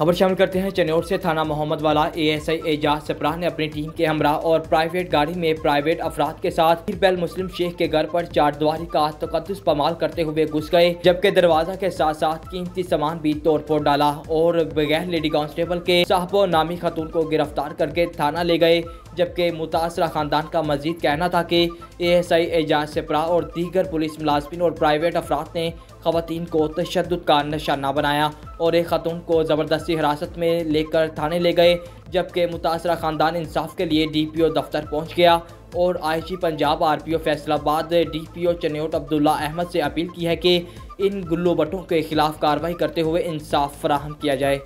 खबर शामिल करते हैं चनौर से थाना मोहम्मद वाला एएसआई एजाज सप्राह ने अपनी टीम के हमरा और प्राइवेट गाड़ी में प्राइवेट अफराद के साथ पीरपैल मुस्लिम शेख के घर पर चारद्वारी का तकदस पमाल करते हुए घुस गए, जबकि दरवाज़ा के साथ साथ कीमती सामान भी तोड़ फोड़ डाला और बगैर लेडी कांस्टेबल के साहबो नामी खतून को गिरफ़्तार करके थाना ले गए। जबकि मुतासरा खानदान का मजीद कहना था कि A S I Ejaz Sapra और दीगर पुलिस मुलाजमिन और प्राइवेट अफराद ने खातन को तशद का निशाना बनाया और एक ख़तून को ज़बरदस्ती हिरासत में लेकर थाने ले गए, जबकि मुतासरा ख़ानदान इंसाफ के लिए डी पी ओ दफ्तर पहुँच गया और I G Punjab R P O Faisalabad D P O Chiniot Abdullah Ahmed से अपील की है कि इन गुल्लू बटों के खिलाफ कार्रवाई करते हुए इंसाफ फराहम किया जाए।